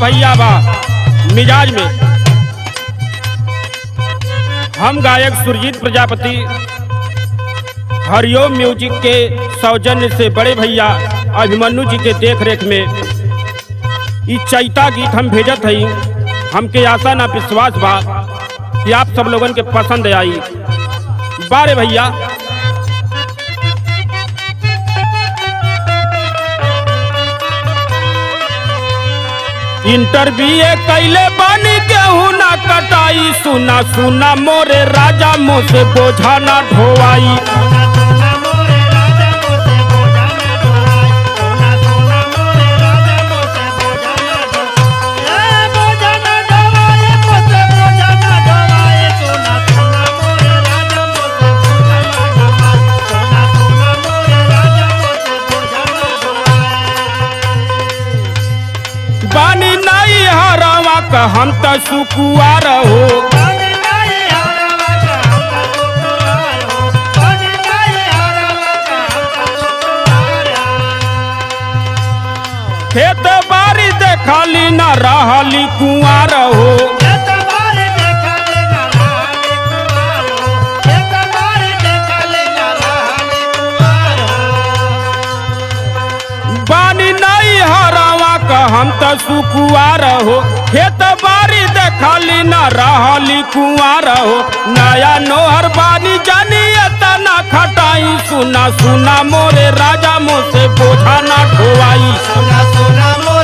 भैया बा मिजाज में। हम गायक सुरजीत प्रजापति, हरिओम म्यूज़िक के सौजन्य से बड़े भैया अभिमन्यु जी के देख रेख में ई चैता गीत हम भेजत हई। हमके आशा ना विश्वास बा कि आप सब लोगन के पसंद आई। बारे भैया इंटरव्यू कैले बानी केहू ना कटाई सुना सुना मोरे राजा मुझसे बोझा ना ढोवाई। हम त सुकुआर हो। खेत बारी देखली न रहली कुआर हो। हम तो सुकुआर हो। खेत बारी देखली न रहली कुआर हो। नया नोहर बानी जानी तना खटाई। सुना सुना मोरे राजा मोसे बोझा ना ढोवाई सुना सुना मोरे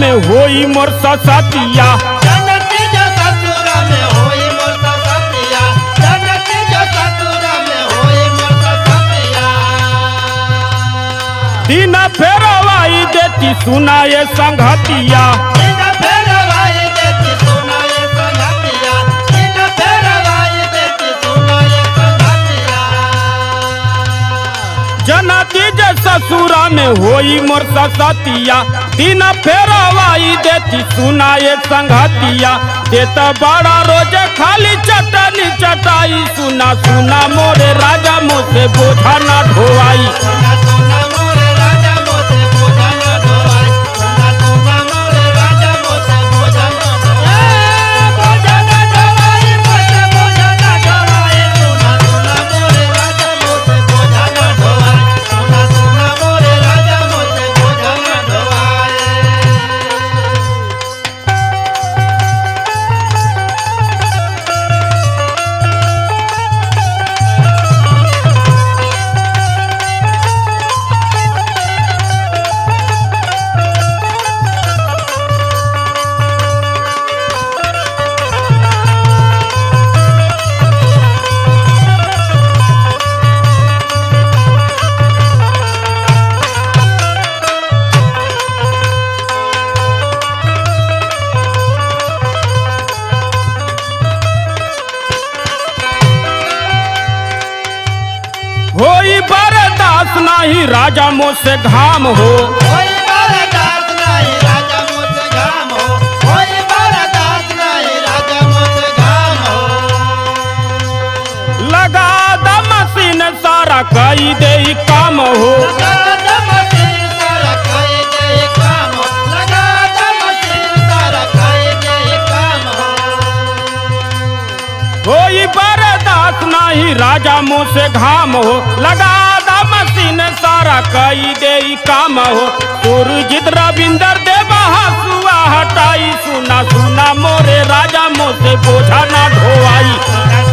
में होई मोर ससतिया। सतिया दिन फेरवाई देती सुनाए संघतिया। में होई मोर ससतिया दिन फेरवाई देती सुनाए संघतिया देत बड़ा रोज़े खाली चटनी चटाई सुना सुना मोरे राजा मुझसे बोझा ना ढोवाई बरदास नाही राजा मुँह से घाम हो। नहीं राजा मुझ घाम हो। कोई बरदास नहीं राजा मुझ घाम हो। लगा द मशीन सारा कई दे काम हो। लगा दम मशीन सारा खाए दे काम हो। लगा दम मशीन सारा दे काम हो। होई बरदास नहीं राजा मुँह से घाम हो। लगा दा मशीन सारा कई दे काम हो। सुरजित रविंदर देवा हसुआ हटाई। सुना सुना मोरे राजा मोसे बोझा ना सुना